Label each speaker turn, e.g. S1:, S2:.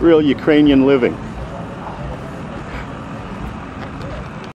S1: real Ukrainian living.